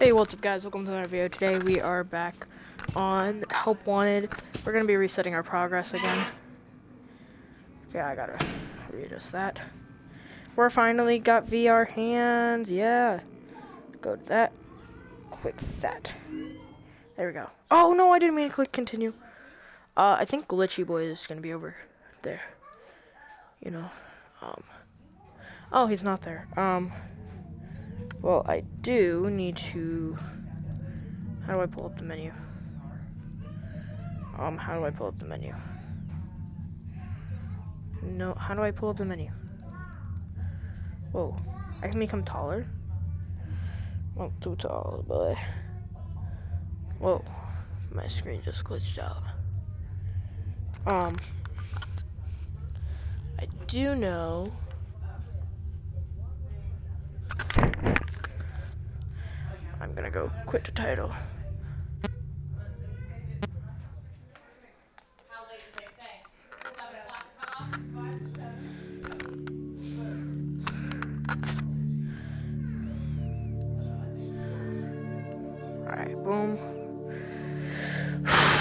Hey, what's up guys? Welcome to another video. Today we are back on Help Wanted. We're going to be resetting our progress again. Okay, I gotta readjust that. We're finally got VR hands. Yeah. Go to that. Click that. There we go. Oh no, I didn't mean to click continue. Uh, I think Glitchy Boy is going to be over there. You know. Um. Oh, he's not there. Um. Well, I do need to... How do I pull up the menu? Um, how do I pull up the menu? No, how do I pull up the menu? Whoa, I can become taller? Oh, too tall, but... Whoa, my screen just glitched out. Um, I do know I'm gonna go quit the title. Alright, boom.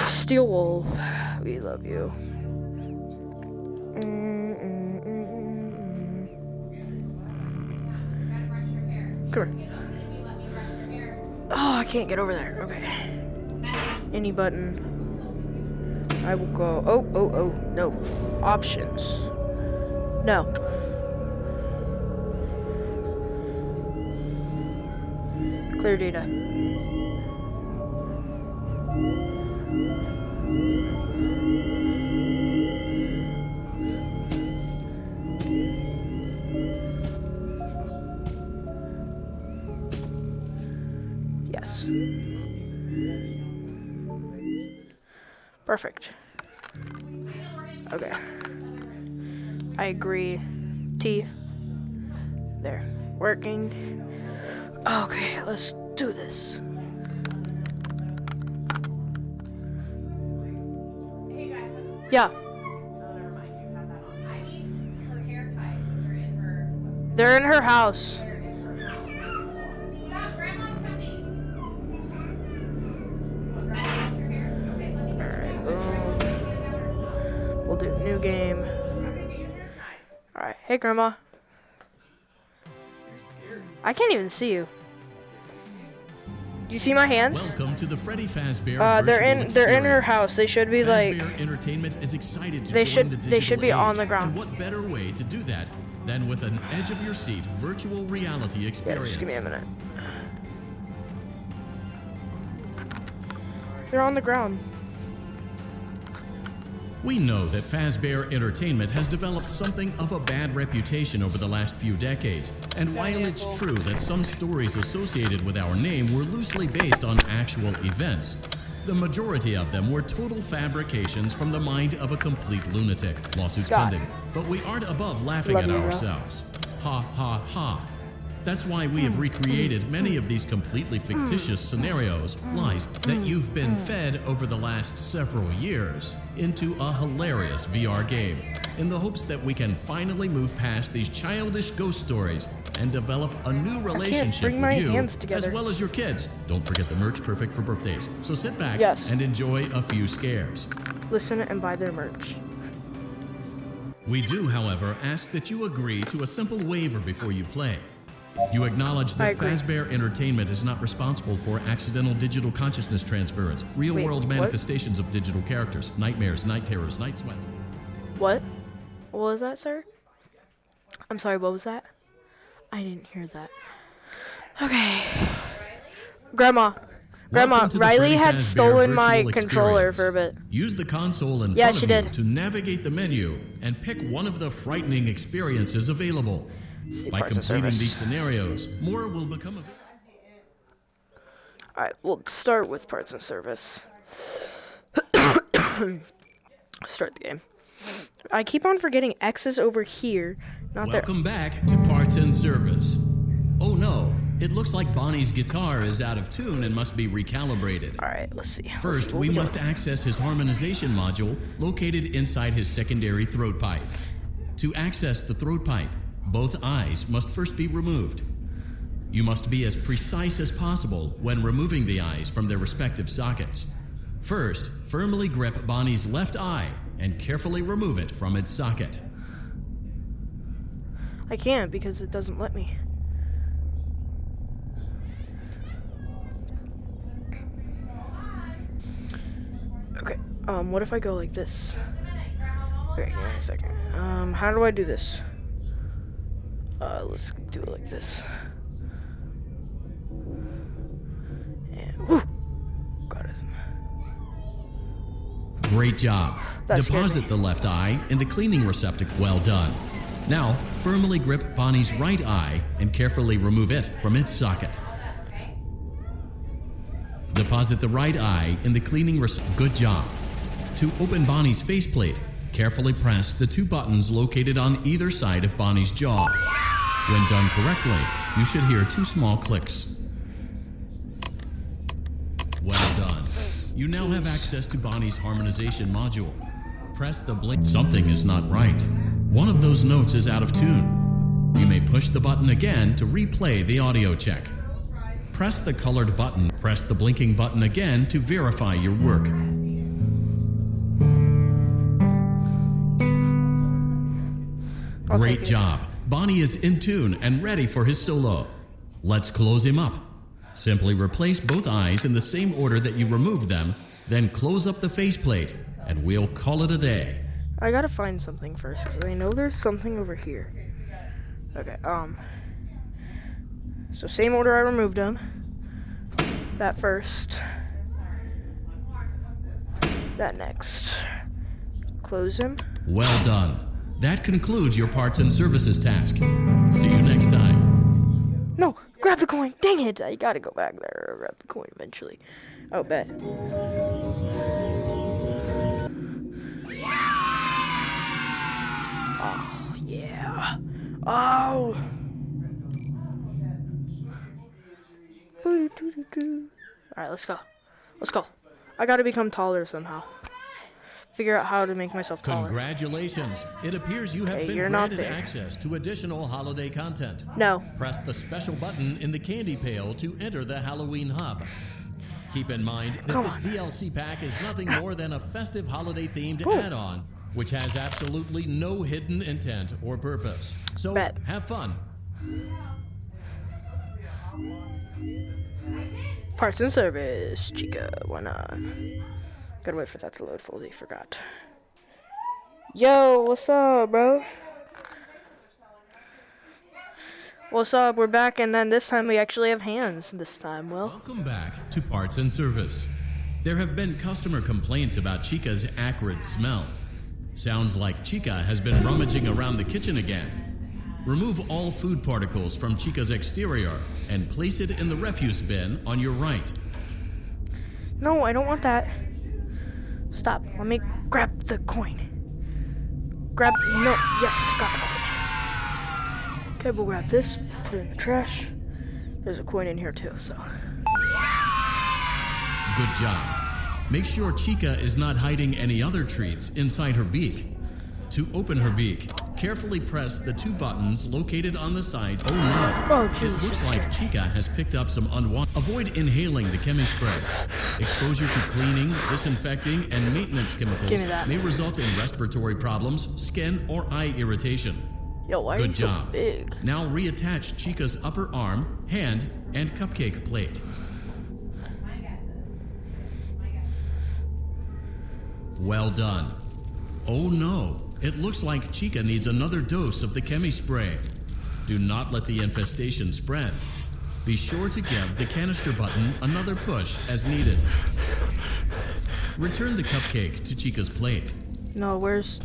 Steel Wool, we love you. Mm -mm -mm Come here. Can't get over there. Okay. Any button. I will go. Oh, oh, oh. No. Options. No. Clear data. Perfect. Okay. I agree. T. There. Working. Okay, let's do this. Yeah. They're in her house. Alright, hey grandma. I can't even see you. You see my hands? Welcome to the Freddy Fazbear Uh, they're in they're in her house. They should be like Entertainment is excited to They join should- the they should be on the ground. And what better way to do that than with an edge of your seat virtual reality yeah, experience? just give me a minute. They're on the ground. We know that Fazbear Entertainment has developed something of a bad reputation over the last few decades. And while it's true that some stories associated with our name were loosely based on actual events, the majority of them were total fabrications from the mind of a complete lunatic. Lawsuits Scott. pending. But we aren't above laughing Love at bro. ourselves. Ha ha ha. That's why we have recreated many of these completely fictitious scenarios, lies that you've been fed over the last several years, into a hilarious VR game, in the hopes that we can finally move past these childish ghost stories and develop a new relationship with you, as well as your kids. Don't forget the merch perfect for birthdays. So sit back Yes. and enjoy a few scares. Listen and buy their merch. We do, however, ask that you agree to a simple waiver before you play. You acknowledge that. Fazbear Entertainment is not responsible for accidental digital consciousness transference, real Wait, world what? manifestations of digital characters, nightmares, night terrors, night sweats. What? What was that, sir? I'm sorry, what was that? I didn't hear that. Okay. Grandma. Grandma, Welcome to the Riley had Fazbear stolen my controller for a bit. Use the console in Yeah, front she of you did. to navigate the menu and pick one of the frightening experiences available. By completing these scenarios, more will become available. Alright, we'll start with parts and service. start the game. I keep on forgetting X is over here, not there. Welcome back to Parts and Service. Oh no, it looks like Bonnie's guitar is out of tune and must be recalibrated. Alright, let's see. Let's First, see what we got. must access his harmonization module located inside his secondary throat pipe. To access the throat pipe, both eyes must first be removed. You must be as precise as possible when removing the eyes from their respective sockets. First, firmly grip Bonnie's left eye and carefully remove it from its socket. I can't because it doesn't let me. Okay, um, what if I go like this? Okay, give me a second. Um, how do I do this? Uh, let's do it like this. And, woo! Got it. Great job. That Deposit the left eye in the cleaning receptacle. Well done. Now, firmly grip Bonnie's right eye and carefully remove it from its socket. Deposit the right eye in the cleaning receptacle. Good job. To open Bonnie's faceplate, carefully press the two buttons located on either side of Bonnie's jaw. When done correctly, you should hear two small clicks. Well done. You now have access to Bonnie's harmonization module. Press the blink. Something is not right. One of those notes is out of tune. You may push the button again to replay the audio check. Press the colored button. Press the blinking button again to verify your work. Great job. Bonnie is in tune and ready for his solo. Let's close him up. Simply replace both eyes in the same order that you removed them, then close up the faceplate, and we'll call it a day. I gotta find something first, because I know there's something over here. Okay, um. So, same order I removed them. That first. That next. Close him. Well done. That concludes your parts and services task. See you next time. No! Grab the coin! Dang it! I gotta go back there. Grab the coin eventually. Oh, bet. Oh, yeah. Oh! Alright, let's go. Let's go. I gotta become taller somehow. Figure out how to make myself taller. Congratulations. It appears you have Okay, been granted access to additional holiday content. No. Press the special button in the candy pail to enter the Halloween hub. Keep in mind that Come this on. DLC pack is nothing more than a festive holiday themed add on, which has absolutely no hidden intent or purpose. So Bet. have fun. Parts and service, Chica, why not? Gotta wait for that to load fully, forgot. Yo, what's up, bro? What's up? We're back, and then this time we actually have hands. This time, well, Welcome back to Parts and Service. There have been customer complaints about Chica's acrid smell. Sounds like Chica has been rummaging around the kitchen again. Remove all food particles from Chica's exterior and place it in the refuse bin on your right. no, I don't want that. Stop. Let me grab the coin. Grab. No. Yes, got the coin. Okay, we'll grab this. Put it in the trash. There's a coin in here too, so. Good job. Make sure Chica is not hiding any other treats inside her beak. To open her beak, carefully press the two buttons located on the side. Oh no! Oh, it looks like Chica has picked up some unwanted. Avoid inhaling the chemi spray. Exposure to cleaning, disinfecting, and maintenance chemicals Give me that. may result in respiratory problems, skin, or eye irritation. Yo, why are Good you job. so big? Now reattach Chica's upper arm, hand, and cupcake plate. Well done. Oh no, it looks like Chica needs another dose of the chemi spray. Do not let the infestation spread. Be sure to give the canister button another push as needed. Return the cupcake to Chica's plate. No, where's?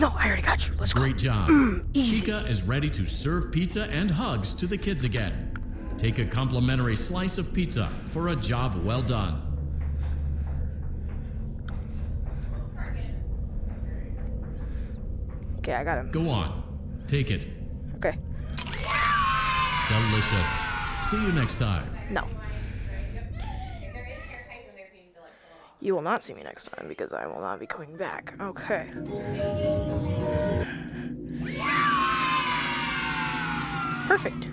No, I already got you. Let's go. Great job. easy. Chica is ready to serve pizza and hugs to the kids again. Take a complimentary slice of pizza for a job well done. Okay, I got him. Go on. Take it. Okay. Delicious. See you next time. No. You will not see me next time because I will not be coming back. Okay. Perfect.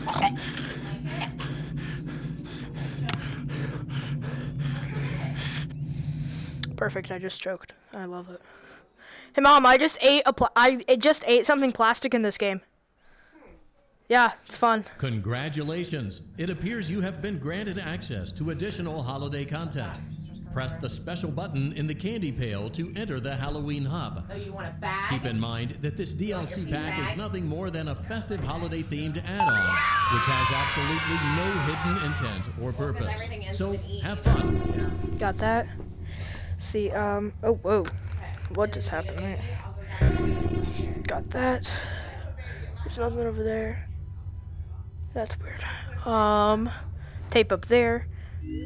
Perfect, I just choked. I love it. Hey, mom, I just ate a pla- I it just ate something plastic in this game. Yeah, it's fun. Congratulations! It appears you have been granted access to additional holiday content. Press the special button in the candy pail to enter the Halloween hub. Oh, you want a bag? Keep in mind that this DLC pee pack is nothing more than a festive holiday themed add on, which has absolutely no hidden intent or purpose. So with an have fun. Got that. See, um, oh, whoa. What just happened there? Got that. There's nothing over there. That's weird. Um, tape up there.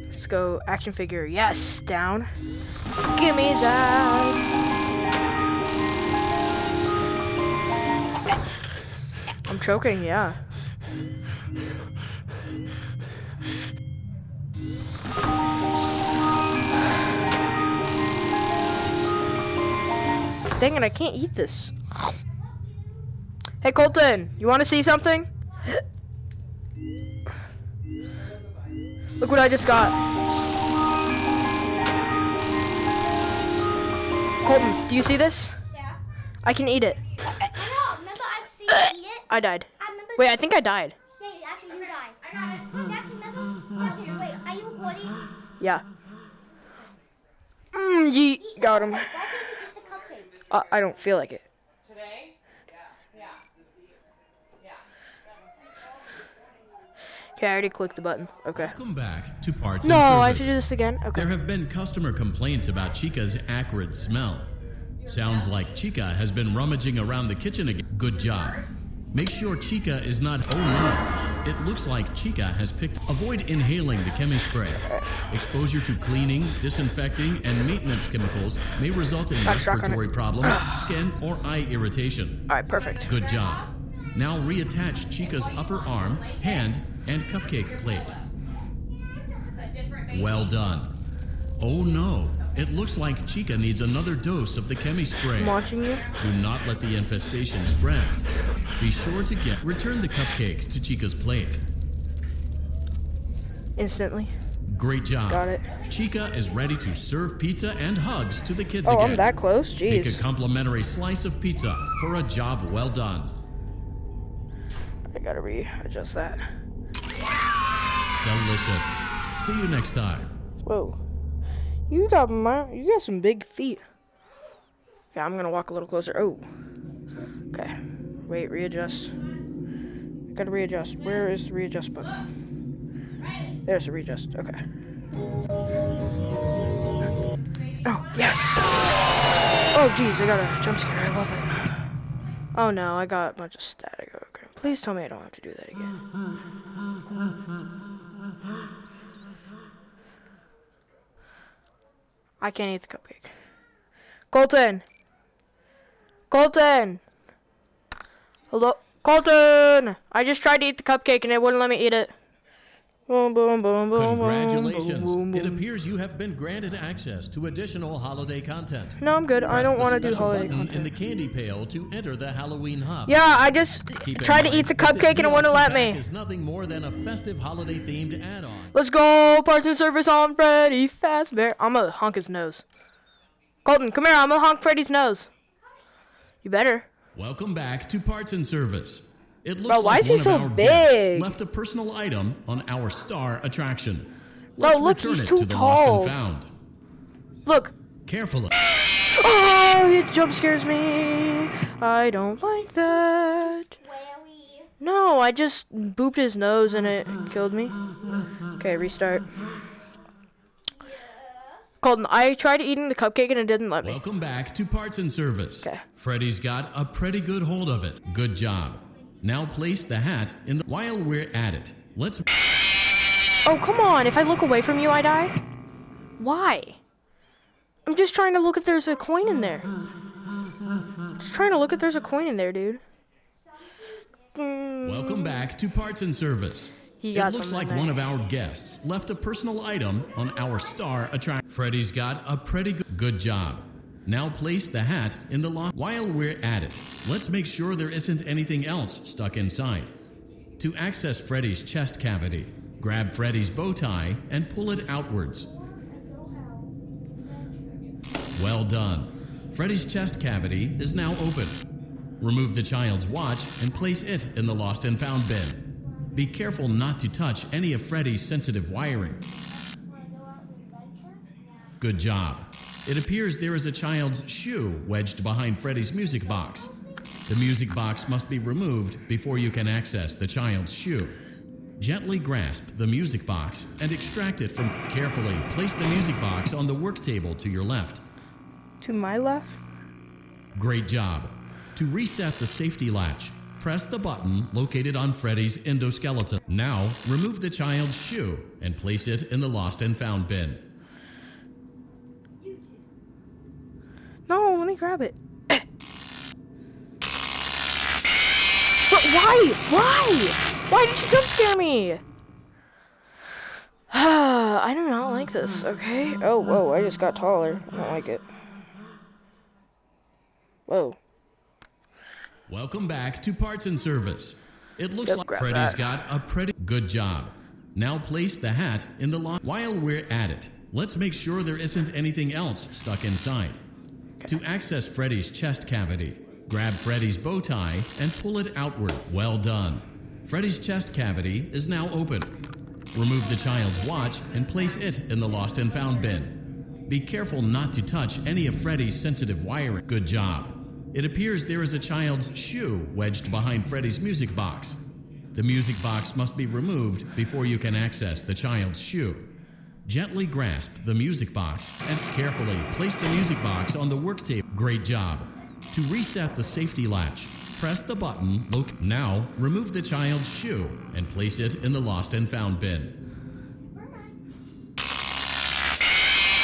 Let's go action figure. Yes, down. Give me that. I'm choking, yeah. Dang it, I can't eat this. Hey, Colton, you want to see something? Look what I just got. Colton, do you see this? Yeah. I can eat it. Uh, uh, I. Remember I've seen eat it? I died. I. Wait, I think I died. Yeah, you- actually you died. I got it. You actually remember? Okay, wait. Are you recording? Yeah. Mmm, yeet. Got him. Why can't you eat the cupcake? Uh, I don't feel like it. Today? Yeah, yeah. Yeah. Okay, I already clicked the button. Okay. Welcome back to Parts No, and Service. I should do this again. Okay. There have been customer complaints about Chica's acrid smell. Sounds like Chica has been rummaging around the kitchen again. Good job. Make sure Chica is not. Oh no! It looks like Chica has picked. Avoid inhaling the chemi spray. Exposure to cleaning, disinfecting, and maintenance chemicals may result in respiratory problems, skin, or eye irritation. All right, perfect. Good job. Now reattach Chica's upper arm, hand, and cupcake plate. Well done. Oh no, it looks like Chica needs another dose of the chemi spray. I'm watching you. Do not let the infestation spread. Be sure to get return the cupcake to Chica's plate. Instantly. Great job. Got it. Chica is ready to serve pizza and hugs to the kids Oh, again. I'm that close? Jeez. Take a complimentary slice of pizza for a job well done. I gotta readjust that. Delicious. See you next time. Whoa. You got my, you got some big feet. Okay, I'm gonna walk a little closer. Oh. Okay. Wait, readjust. I gotta readjust. Where is the readjust button? There's the readjust. Okay. Oh, yes! Oh, jeez, I got a jump scare. I love it. Oh no, I got a bunch of static. Okay. Please tell me I don't have to do that again. I can't eat the cupcake. Colton! Colton! Hello? Colton! I just tried to eat the cupcake and it wouldn't let me eat it. Boom, boom, boom, boom, boom, Congratulations. boom, boom, It appears you have been granted access to additional holiday content. No, I'm good. I don't want to do holiday button in the candy pail to enter the Halloween hub. Yeah, I just Keep tried to eat the cupcake and it wouldn't let me. is nothing more than a festive holiday themed add-on. Let's go, parts and service on Freddy Fazbear. I'm gonna honk his nose. Colton, come here. I'm gonna honk Freddy's nose. You better. Welcome back to Parts and Service. It looks Bro, why like is he one of so our guests big? left a personal item on our star attraction. Let's look, return it too to the lost and found. Look. Carefully. Oh, it jump scares me. I don't like that. No, I just booped his nose and it killed me. Okay, restart. Colton, I tried eating the cupcake and it didn't let me. Welcome back to Parts and Service. Okay. Freddy's got a pretty good hold of it. Good job. Now place the hat in the. While we're at it, let's. Oh, come on. If I look away from you, I die? Why? I'm just trying to look if there's a coin in there. Just trying to look if there's a coin in there, dude. Mm, Welcome back to Parts and Service. He It looks like one of our guests left a personal item on our star attraction. Freddy's got a pretty good. Good job. Now place the hat in the lock. While we're at it, let's make sure there isn't anything else stuck inside. To access Freddy's chest cavity, grab Freddy's bow tie and pull it outwards. Well done. Freddy's chest cavity is now open. Remove the child's watch and place it in the lost and found bin. Be careful not to touch any of Freddy's sensitive wiring. Good job. It appears there is a child's shoe wedged behind Freddy's music box. The music box must be removed before you can access the child's shoe. Gently grasp the music box and extract it from. Carefully place the music box on the work table to your left. To my left? Great job. To reset the safety latch, press the button located on Freddy's endoskeleton. Now, remove the child's shoe and place it in the lost and found bin. No, let me grab it. but why? Why? Why did you jump scare me? I do not like this, okay? Oh, whoa, I just got taller. I don't like it. Whoa. Welcome back to Parts and Service. It looks Just like Freddy's that. got a pretty good job. Now place the hat in the lock. While we're at it, let's make sure there isn't anything else stuck inside. To access Freddy's chest cavity, grab Freddy's bow tie and pull it outward. Well done. Freddy's chest cavity is now open. Remove the child's watch and place it in the lost and found bin. Be careful not to touch any of Freddy's sensitive wiring. Good job. It appears there is a child's shoe wedged behind Freddy's music box. The music box must be removed before you can access the child's shoe. Gently grasp the music box and carefully place the music box on the work table. Great job. To reset the safety latch, press the button. Look now, remove the child's shoe and place it in the lost and found bin.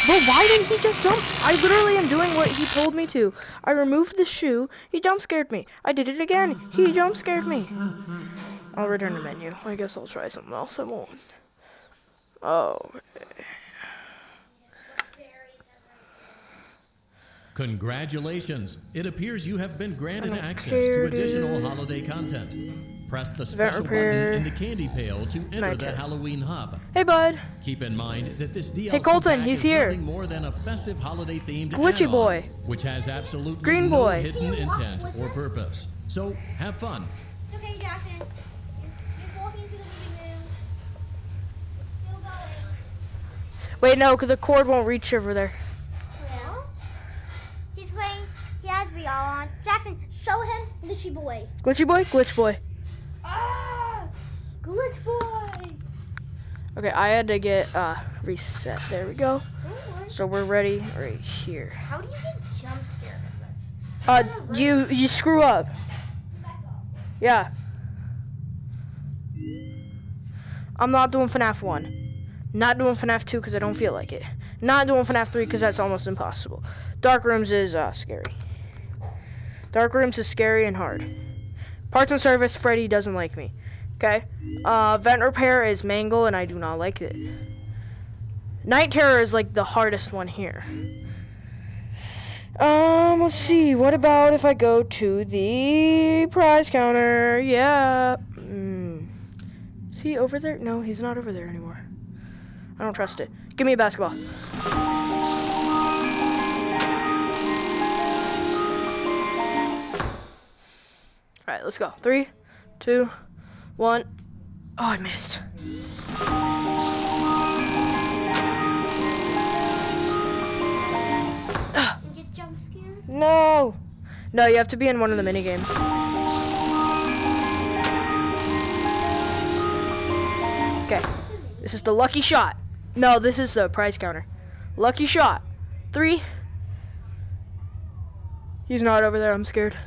But why did he just jump? I literally am doing what he told me to. I removed the shoe. He jump scared me. I did it again. He jump scared me. I'll return the menu. I guess I'll try something else I won't. Oh. Congratulations! It appears you have been granted access care, to additional dude. holiday content. Press the special button in the candy pail to enter the. Halloween hub. Hey, bud. Keep in mind that this DLC Colton, pack he's is here. nothing more than a festive holiday-themed Glitchy boy. which has absolutely Green no boy. hidden intent or purpose. So have fun. It's okay, Jackson. You're, you're walking to the meeting room. It's still going. Wait, no, because the cord won't reach over there. Well, he's playing. He has VR on. Jackson, show him Glitchy Boy. Glitchy boy, glitch boy. Ah, Glitch Boy. Okay, I had to get uh reset. There we go. So we're ready right here. How do you get jump scared in this? Uh, you you screw up. Yeah. I'm not doing FNAF 1. Not doing FNAF 2 because I don't feel like it. Not doing FNAF 3 because that's almost impossible. Dark Rooms is uh, scary. Dark Rooms is scary and hard. Parts and Service, Freddy doesn't like me. Okay? Uh, Vent Repair is Mangle and I do not like it. Night Terror is like the hardest one here. Um, let's see. What about if I go to the prize counter? Yeah. Mm. Is he over there? No, he's not over there anymore. I don't trust it. Give me a basketball. All right, let's go. Three, two, one. Oh, I missed. No. No, you have to be in one of the mini games. Okay. This is the lucky shot. No, this is the prize counter. Lucky shot. Three. He's not over there. I'm scared.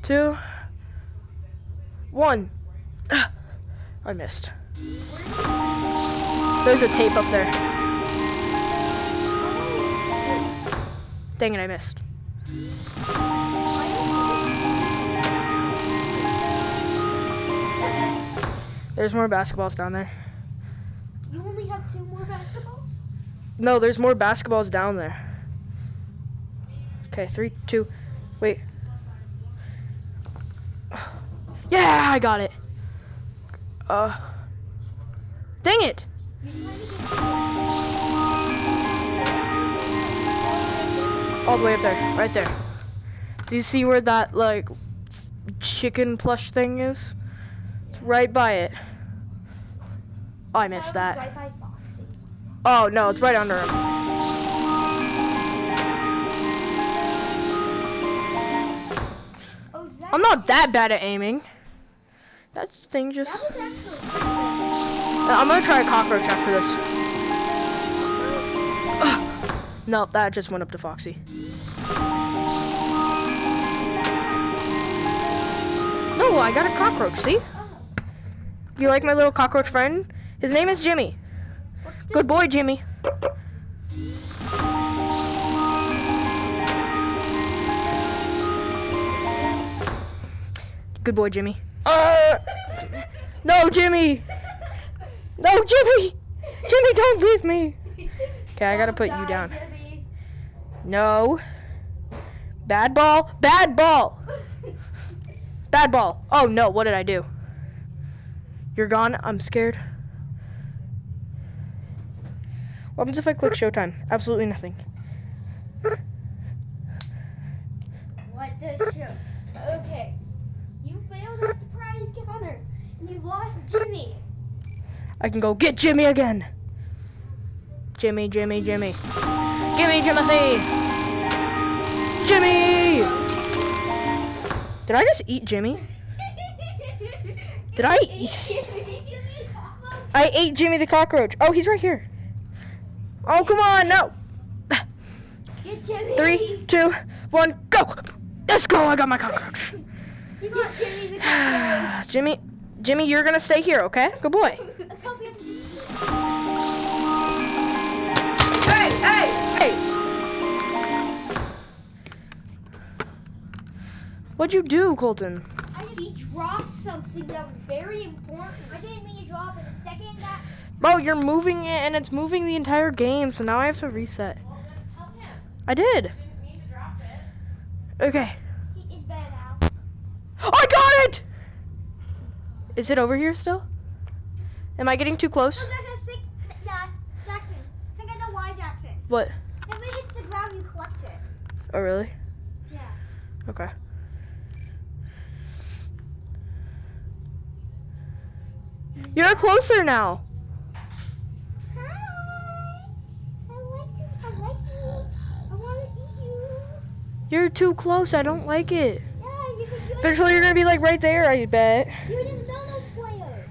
Two. One. Ah, I missed. There's a tape up there. Dang it, I missed. There's more basketballs down there. You only have two more basketballs? No, there's more basketballs down there. Okay, three, two, wait. Yeah, I got it. Uh, dang it! You're trying to get All the way up there, right there. Do you see where that like chicken plush thing is? It's right by it. Oh, I missed that. Right by Foxy. Oh no, it's right under him. Oh, I'm not that bad at aiming. That thing That just. was. Uh, I'm gonna try a cockroach after this. Nope, that just went up to Foxy. No, I got a cockroach, see? Oh. You like my little cockroach friend? His name is Jimmy. Good boy, Jimmy. Good boy, Jimmy. Uh, no, Jimmy. No, Jimmy. Jimmy, don't leave me. Okay, I gotta put you down. No. Bad ball. Bad ball. Bad ball. Oh no, what did I do? You're gone. I'm scared. What happens if I click Showtime? Absolutely nothing. What does show? Okay. You failed at the prize counter. And you lost Jimmy. I can go get Jimmy again. Jimmy, Jimmy, Jimmy. Gimme Timothy! Jimmy! Did I just eat Jimmy? Did I eat? I ate Jimmy the cockroach. Oh, he's right here. Oh, come on, no. Three, two, one, go. Let's go. I got my cockroach. You got Jimmy the cockroach. Jimmy, Jimmy, you're gonna stay here, okay? Good boy. Let's hope he doesn't disappear. Hey, hey, hey. What'd you do, Colton? I just dropped something that was very important. I didn't mean to drop it. Bro, you're moving it and it's moving the entire game, so now I have to reset. Help him. I did. Didn't mean to drop it. Okay. he is better now. I got it! Is it over here still? Am I getting too close? Look, Jackson, think, yeah, Jackson, think I know why, Jackson. What? If it hits the ground, you collect it. Oh, really? Yeah. Okay. You're closer now. Hi. I like to. I like you. I want to eat you. You're too close. I don't like it. Yeah, you can. Eventually, you're gonna be like right there. I bet. You just know no square.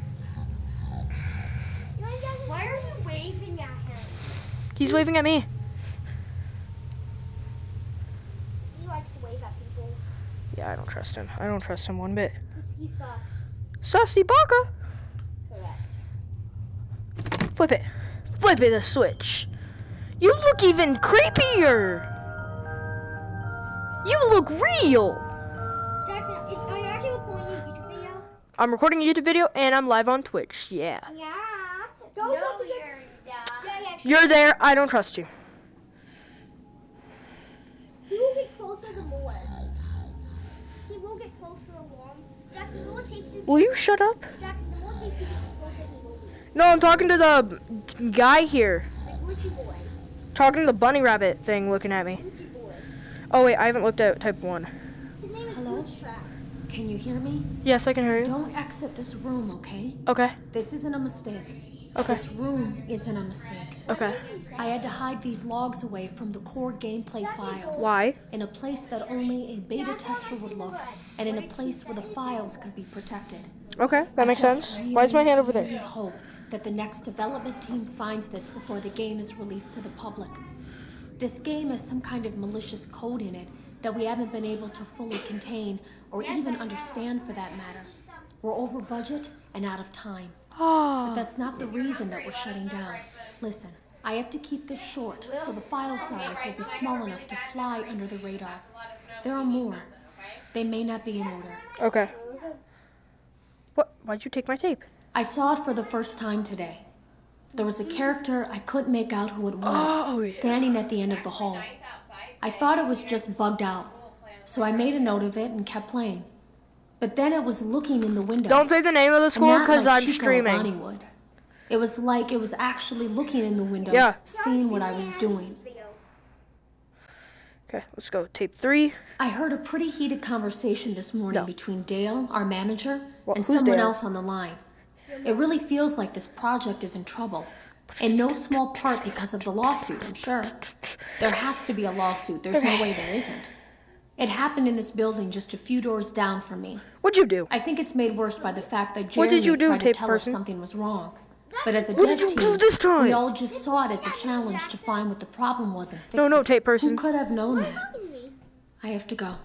Why are you waving at him? He's waving at me. He likes to wave at people. Yeah, I don't trust him. I don't trust him one bit. He's, he's sus. Sussy baka. Correct. Flip it. Flip it the switch. You look even creepier. You look real. Jackson, is, are you actually recording a YouTube video? I'm recording a YouTube video and I'm live on Twitch. Yeah. Yeah. Go no. You're, yeah. Yeah, yeah. You're there. I don't trust you. He will get closer the more. He will get closer the more. Jackson, the more tapes you Will you shut up? Jackson, the more tapes you get, closer he will. No, I'm talking to the guy here. Like boy. Talking to the bunny rabbit thing looking at me. Gucci boy. Oh wait, I haven't looked at type 1. His name is Hello? Bootstrap. Can you hear me? Yes, I can hear you. Don't exit this room, okay? Okay. This isn't a mistake. Okay. This room isn't a mistake. Okay. I had to hide these logs away from the core gameplay files. Why? In a place that only a beta tester would look, and in a place where the files could be protected. Okay, that makes I just sense. Why is my hand over really there? hope that the next development team finds this before the game is released to the public. This game has some kind of malicious code in it that we haven't been able to fully contain or even understand for that matter. We're over budget and out of time. But Oh, that's not the reason that we're shutting down. Listen, I have to keep this short so the file size will be small enough to fly under the radar. There are more. They may not be in order. okay. What? Why'd you take my tape? I saw it for the first time today. There was a character I couldn't make out who it was, Oh, yeah. standing at the end of the hall. I thought it was just bugged out, so I made a note of it and kept playing. But then it was looking in the window. Don't say the name of the school because like I'm Chico streaming. would. It was like it was actually looking in the window, Yeah. seeing what I was doing. Okay, let's go. Tape three. I heard a pretty heated conversation this morning No. between Dale, our manager, and who's someone Dale? else on the line. It really feels like this project is in trouble. In no small part because of the lawsuit, I'm sure. There has to be a lawsuit. There's no way there isn't. It happened in this building just a few doors down from me. What'd you do? I think it's made worse by the fact that What Jeremy did you do, tried to tell person? us something was wrong. But as a What dev did you team, do this time? we all just saw it as a challenge to find what the problem was and fix No, no, tape person. Who could have known that? I have to go.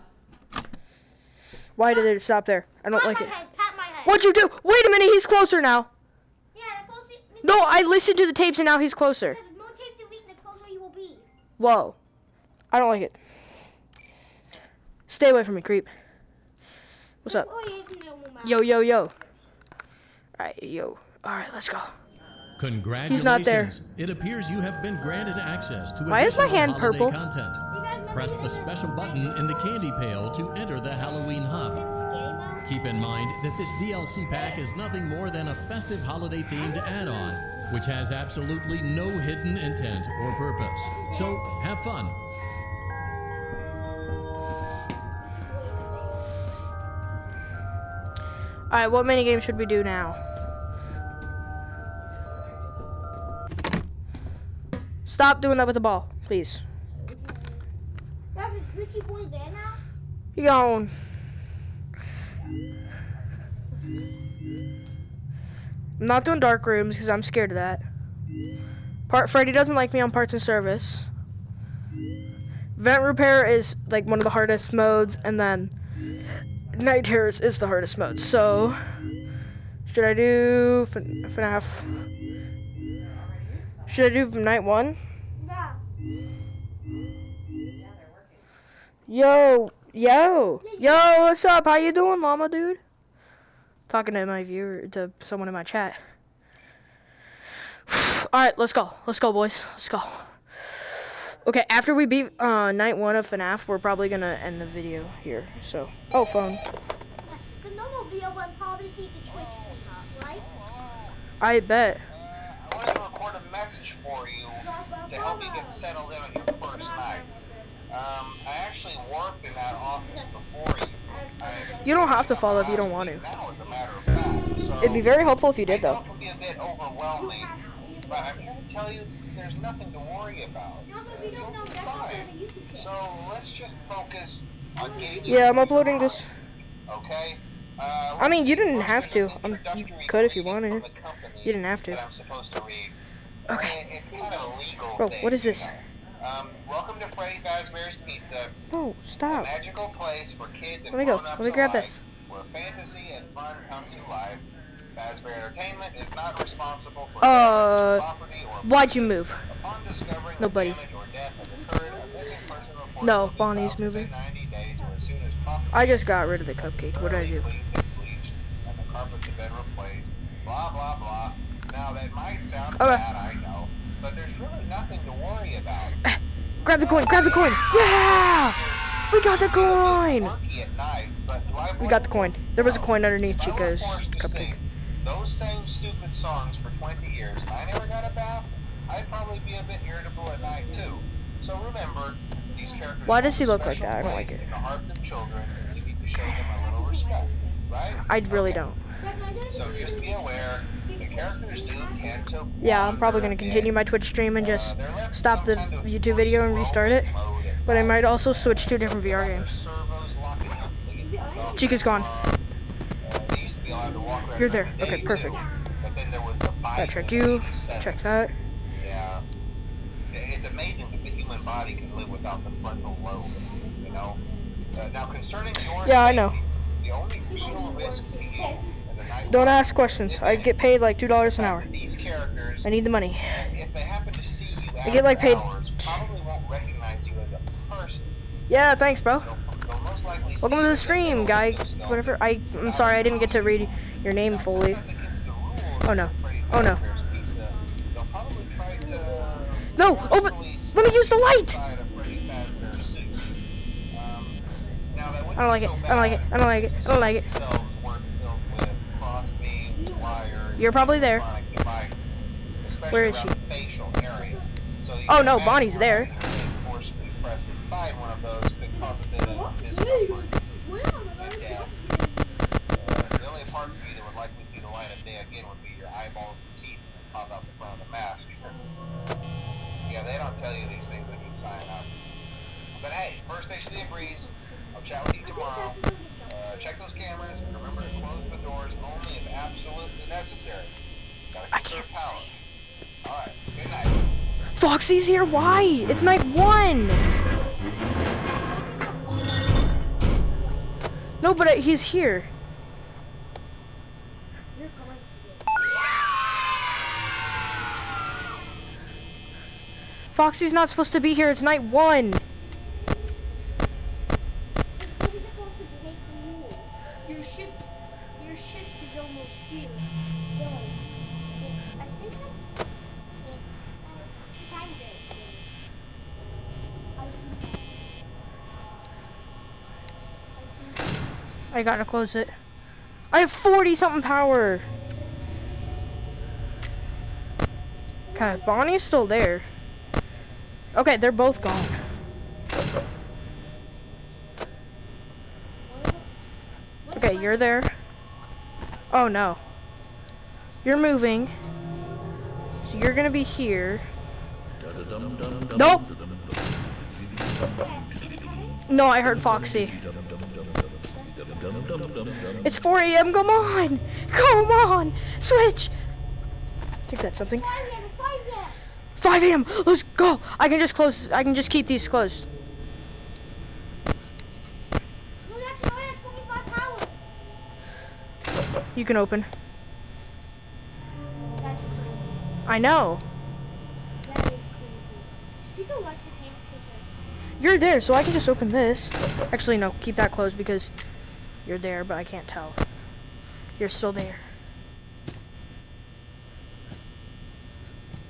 Why did it stop there? I don't like it. Head, pat my head. What'd you do? Wait a minute, he's closer now. Yeah, the closer. No, I listened to the tapes and now he's closer. The more tape you eat, the closer you will be. Whoa. I don't like it. Stay away from me, creep. What's up? Oh, yes, no, Mama. Yo, yo, yo. Alright, yo. Alright, let's go. Congratulations! He's not there. It appears you have been granted access to Why is my additional hand holiday purple? content. You guys remember Press the special button in the candy pail to enter the Halloween hub. Scary Mode? Keep in mind that this DLC pack is nothing more than a festive holiday themed add on, which has absolutely no hidden intent or purpose. So have fun. Alright, what mini game should we do now? Stop doing that with the ball, please. That was Gucci Boy there now? You gone. I'm not doing dark rooms because I'm scared of that. Part Freddy doesn't like me on parts and service. Vent repair is like one of the hardest modes, and then night terrors is the hardest mode. So, should I do FNAF? Should I do night one? Yeah. Yo, yo, yo, what's up? How you doing, llama dude? Talking to my viewer, to someone in my chat. All right, let's go. Let's go, boys. Let's go. Okay, after we beat uh, night one of FNAF, we're probably gonna end the video here. So, oh, phone. The normal video would probably keep the Twitch thing up, right? I bet. I want to record a message for you to help you get settled in on your first night. Um, I actually worked in that office before you. I, You don't have to follow if you don't want to. now, as a matter of fact. So It'd be very helpful if you did, though. it can be a bit overwhelming, but I'm here to tell you there's nothing to worry about. And also, you don't know, You'll be that's also fine. the YouTube channel. So let's just focus on getting Yeah, I'm uploading where this. Okay. Uh, I mean, you didn't have to. an Um, you could if you wanted. from the company You didn't have to. that I'm supposed to. Okay. It- kind of Bro, what is this? Um, welcome to Freddy Fazbear's Pizza, a stop. magical place for kids and Let me go. Let me grab alike, this. Where fantasy and fun come to life. Fazbear Entertainment is not responsible for Uh, property or Why'd you move? Upon discovering Nobody. damage or death has occurred, a missing person report No, Bonnie's moving. days or as soon as property I just got rid of the cupcake. What did I do? bleached, and the carpets have been replaced. Blah blah blah. Now that might sound Okay. bad, I know, but there's really nothing to worry about. Grab the coin. Grab the coin. Yeah! We got the coin. Quirky at night, but do I We got the coin. There was a coin underneath If I were Chica's cupcake. Those same stupid songs for 20 years, I never got a bath. I'd probably be a bit irritable at night too. So remember, these characters. Why does he look like that? I don't like it. In the hearts of children, and you need to show them a little respect, right? I really don't. So just be aware, the characters do tend to. Yeah, I'm probably gonna continue my Twitch stream and just they're left in stop the some kind of YouTube video and restart it. But I might also switch to a different VR game. servos locking up, they get knocked Chica's gone. They used to be allowed to walk around You're there. Okay, perfect. too. But then there was the I check you. 87. Check that. Yeah. It's amazing that the human body can live without the frontal lobe, you know? Uh, now, concerning your Yeah, I know. the only real risk to you as a night Don't ask questions. I get paid like two dollars an hour. I need the money. if they happen to see you I get, like, paid- hours, probably won't recognize you as a person. Yeah, thanks, bro. They'll, they'll most likely see Welcome to the stream, guy. Whatever. I. I'm sorry, I didn't get to read your name fully. Sometimes against the rules Oh, no. Oh, no. Fazbear's Pizza, they'll probably try to No, oh, but let me use the light. inside a Freddy Fazbear suit. Um, now, that wouldn't I don't like it. I don't like it. I don't like it. I don't like it. You're probably there. Where is she? Oh, no, Bonnie's there. But hey, first station. I'll chat with you tomorrow. Uh, check those cameras and remember to close the doors only if absolutely necessary. Gotta I can't power. see. Alright, good night. Foxy's here. Why? It's night one. No, but uh, he's here. You're going to Foxy's not supposed to be here. It's night one. get. Maybe that's all to make the rules. Your shift, your shift is almost here. Done. I think I, I times it. I see. I think. I gotta close it. I have 40 something power. Okay, Bonnie's still there. Okay, they're both gone. Okay, you're there. Oh no. You're moving. So you're gonna be here. Nope. No, I heard Foxy. It's 4 a.m. Come on! Come on! Switch! I think that's something. Five yet, five yet. 5 a.m. Let's go! I can just close. I can just keep these closed. No, that's not at 25 power. You can open. I know. You're there, so I can just open this. Actually, no. Keep that closed because you're there, but I can't tell. You're still there.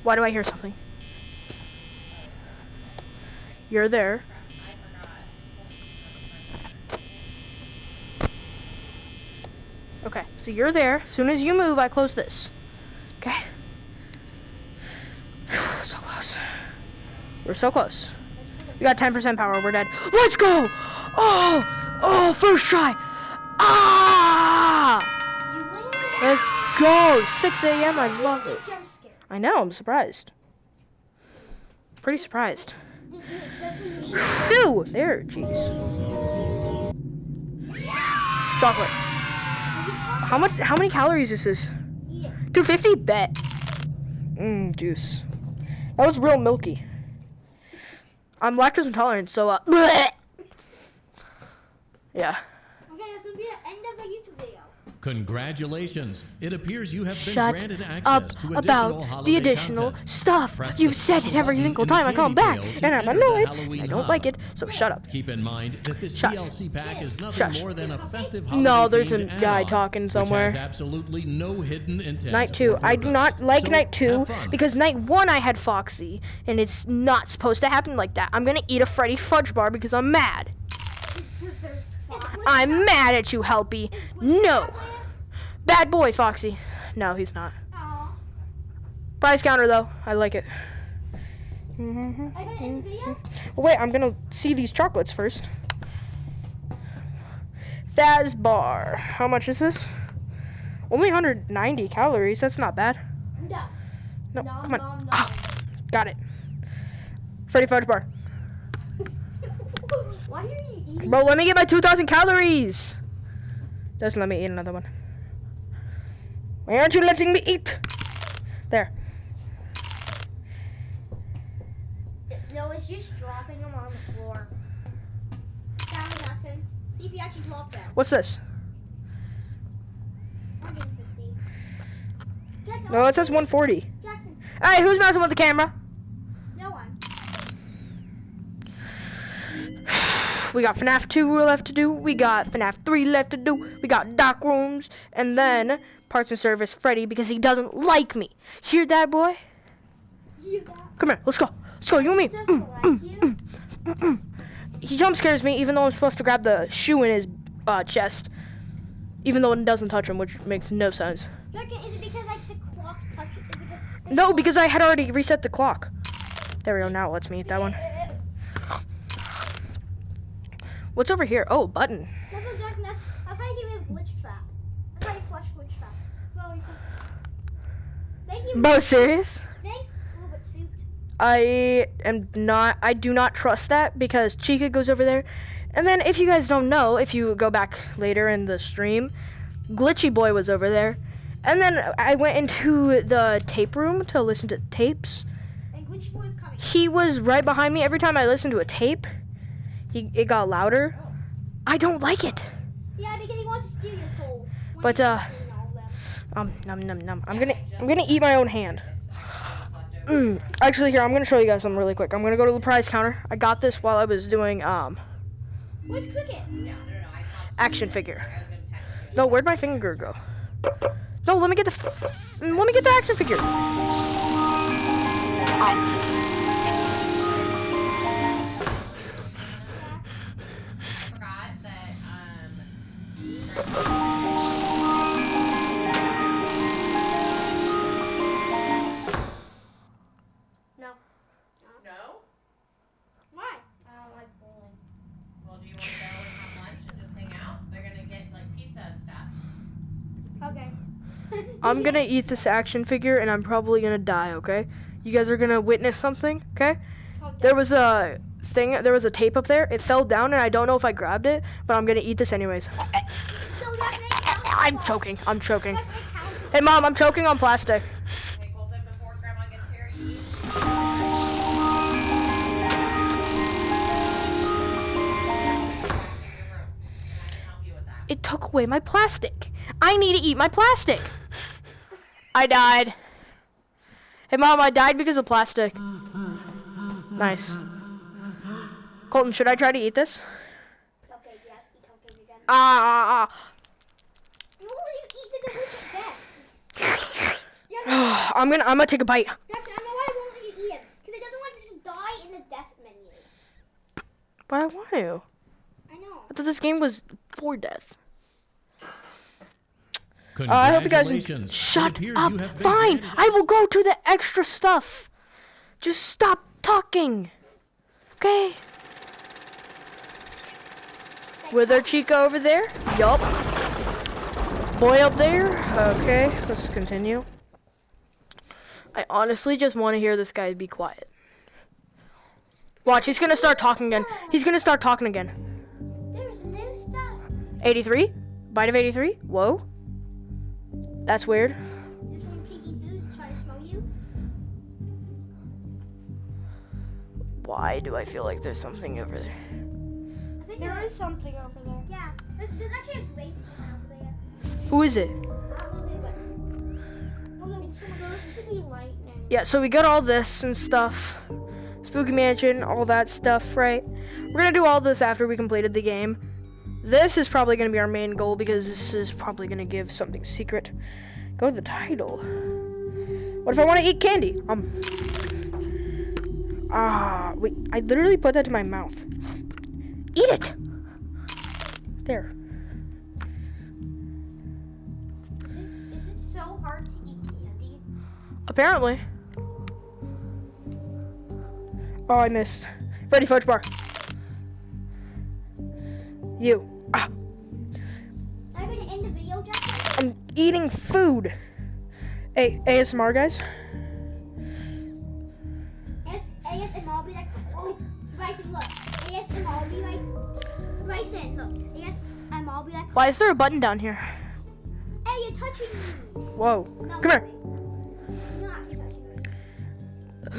Why do I hear something? You're there. Okay, so you're there. As soon as you move, I close this. Okay? so close. We're so close. We got 10% power. We're dead. Let's go! Oh! Oh, first try! Ah! Let's go! 6 a.m. I love it. I know, I'm surprised. Pretty surprised. Ew! There, jeez. Chocolate. How much, how many calories is this? Eat it. 250? Bet. Mmm, juice. That was real milky. I'm lactose intolerant, so, uh, bleh. Yeah. Okay, that's gonna be the end of the YouTube video. Congratulations! It appears you have been Shut granted access to additional about holiday the additional content. stuff. Press You've said it every single time I come back, and I'm annoyed. I don't hub. like it, so shut up. Keep in mind that this Shut. DLC pack is nothing Shush. more than a festive No, there's a guy talking which somewhere. has absolutely no hidden intent. Night two. I do not like So, night two because night one I had Foxy, and it's not supposed to happen like that. I'm gonna eat a Freddy fudge bar because I'm mad. I'm mad at you, Helpy. No. Bad boy, Foxy. No, he's not. Price counter though. I like it. I got in the. Oh, wait, I'm gonna see these chocolates first. Faz bar. How much is this? Only 190 calories. That's not bad. No, Nom, come on. nom, nom. Ah, got it. Freddy Fudge bar. Why are you eating? Bro, let me get my 2,000 calories. Doesn't let me eat another one. Why aren't you letting me eat? There. No, it's just dropping them on the floor. Down, Jackson. See if you actually drop them. What's this? I'll give you 60. Jackson, No, it says 140. Jackson, Hey, who's messing with the camera? no one. We got FNAF 2 left to do. We got FNAF 3 left to do. We got Dark Rooms. And then Parts and Service Freddy because he doesn't like me. Hear that, boy? You got. Come here. Let's go. Let's go. You and me. Mm, like you. He jump scares me even though I'm supposed to grab the shoe in his uh, chest. Even though it doesn't touch him, which makes no sense. Is it because like the clock touches? Because the No, clock- because I had already reset the clock. There we go. Now it lets me eat that one. What's over here? Oh, button. That's what Jackson, that's, I'll probably give you a glitch trap. That's you flush glitch trap. You. Thank you. Bo, serious? Thanks, Robot Suit. I am not. I do not trust that because Chica goes over there, and then if you guys don't know, if you go back later in the stream, Glitchy Boy was over there, and then I went into the tape room to listen to tapes. And glitch boy is coming. He was right behind me. Every time I listened to a tape, he it got louder. I don't like it. Yeah, because he wants to steal your soul. Once But, uh, clean all of them. Um, num num num. I'm gonna I'm gonna eat my own hand. Mm. Actually, here I'm gonna show you guys something really quick. I'm gonna go to the prize counter. I got this while I was doing um Where's Cricket? action figure. No, where'd my finger go? No, let me get the f- let me get the action figure. forgot I'm gonna eat this action figure and I'm probably gonna die. Okay? You guys are gonna witness something. Okay? There was a thing. There was a tape up there. It fell down and I don't know if I grabbed it, but I'm gonna eat this anyways. I'm choking. I'm choking. Hey mom, I'm choking on plastic. It took away my plastic. I need to eat my plastic. I died. Hey mom, I died because of plastic. Nice. Colton, should I try to eat this? Okay, yes, eat again. Ah, ah, ah. You will you eat the delicious death. Yeah, no, ah. I'm gonna, I'm gonna take a bite. Jackson, I know why I won't let you eat it. Because it doesn't want you to die in the death menu. But I want to. I know. I thought this game was for death. Uh, I hope you guys. Can... Shut up. you Fine. I will go to the extra stuff. Just stop talking. Okay. Wither Chica over there? Yup. Boy up there? Okay, let's continue. I honestly just want to hear this guy be quiet. Watch, he's gonna start talking again. He's gonna start talking again. There's new stuff. 83? Bite of 83? Whoa. Smell weird. Why do I feel like there's something over there? I think there is something over there. Yeah, there's, there's actually a grape over there. Who is it? I don't know, but well, then some of those should be lightning. Yeah, so we got all this and stuff. Spooky Mansion, all that stuff, right? We're gonna do all this after we completed the game. This is probably gonna be our main goal because this is probably gonna give something secret. Go to the title. What if I want to eat candy? Um. Ah, wait. I literally put that to my mouth. Eat it. There. Is it, is it so hard to eat candy? Apparently. Oh, I missed. Freddy Fudge Bar. You. Ah, I'm gonna end the video, Jackson. I'm eating food. Hey, ASMR guys. AS, ASMR be like, oh, Bryson, look. ASMR be like, Bryson, look. ASMR be like, Why is there a button down here? hey, you're touching me. Whoa. No, Come here. You're not, touching me.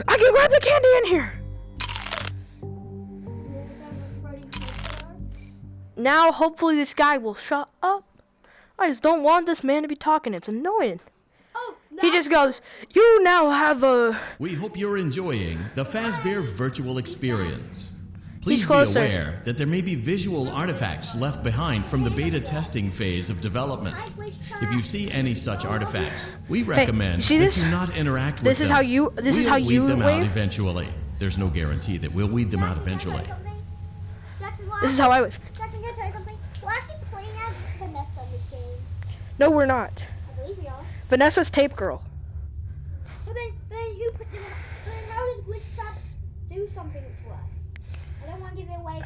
I can grab the candy in here. Now, hopefully, this guy will shut up. I just don't want this man to be talking. It's annoying. Oh, no. He just goes, You now have a. We hope you're enjoying the Fazbear virtual experience. Please be aware that there may be visual artifacts left behind from the beta testing phase of development. If you see any such artifacts, we recommend you see that you not interact with This is them. how you- this we'll how weed you them out eventually. There's no guarantee that we'll weed them out Jackson, can I tell eventually. you something? Jackson, well, This is how I wave. Jackson, can I tell you something? We're actually playing as Vanessa this game. No, we're not. I believe we are. Vanessa's tape girl. But then, but then who put them? But then how does Glitch Trap do something to us? I don't want to give it away.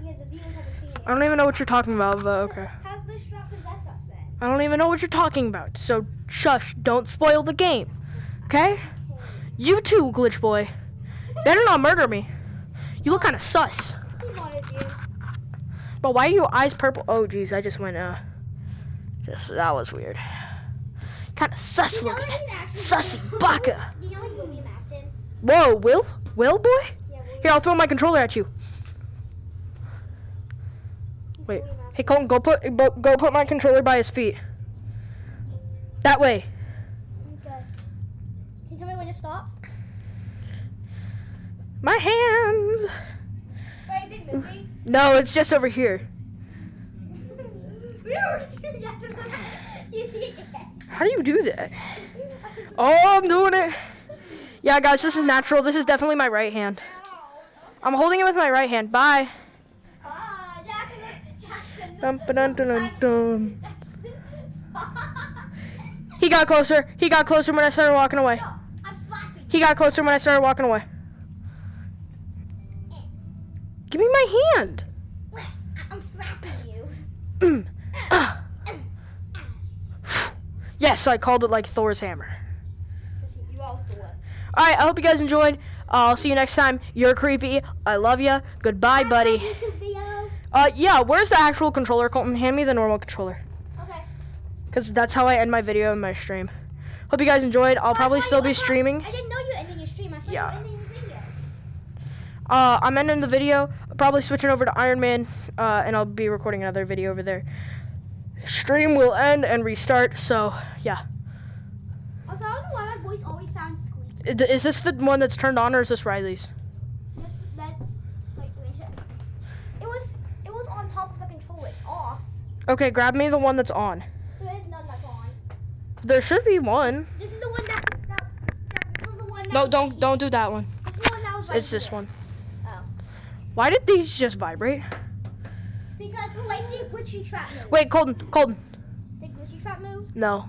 Because the viewers haven't seen it. I don't even know what you're talking about, but okay. How's this trap possess us then? I don't even know what you're talking about. So shush, don't spoil the game. Okay? You too, glitch boy. Better not murder me. You look kind of sus. You? But why are your eyes purple? Oh, jeez, I just went, uh, just, that was weird. Kind of sus You know looking. Sussy baka. You know? Whoa, Will? Will boy? Yeah, Here, I'll throw my controller at you. Wait. Hey, Colton, go put, go put my controller by his feet. That way. Okay. Can you tell me when to stop? My hands. Wait, big movie. No, it's just over here. You see it? How do you do that? Oh, I'm doing it. Yeah, guys, this is natural. This is definitely my right hand. I'm holding it with my right hand. Bye. He got closer. He got closer when I started walking away. No, I'm slapping. He got closer when I started walking away. Give me my hand. I'm slapping you. Yes, I called it like Thor's hammer. You all do. All right, I hope you guys enjoyed. Uh, I'll see you next time. You're creepy. I love you. Goodbye, buddy. Uh, yeah, where's the actual controller, Colton? Hand me the normal controller. Okay. Because that's how I end my video and my stream. Hope you guys enjoyed. I'll probably still you- be I streaming. I didn't know you ending your stream. I thought Yeah. you were ending the video. Uh, I'm ending the video. Probably switching over to Iron Man, uh, and I'll be recording another video over there. Stream will end and restart, so yeah. Also, I don't know why my voice always sounds squeaky. Is this the one that's turned on, or is this Riley's? That's, that's like let me check. It was it was on top of the controller. It's off. Okay, grab me the one that's on. There is none that's on. There should be one. This is the one that. that, that this was the one that No, don't don't do that one. This is the one that was right It's this one. Oh. Why did these just vibrate? Because will I see glitchy trap move? Wait, Colton, Colton. Did glitchy trap move? No.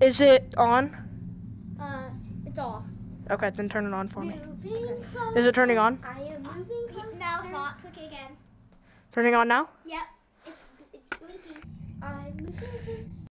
Is it on? Uh, it's off. Okay, then turn it on for me. Moving Is it turning on? I am moving closer. No, it's not. Click it again. Turning on now? Yep. It's it's blinking. I'm moving closer.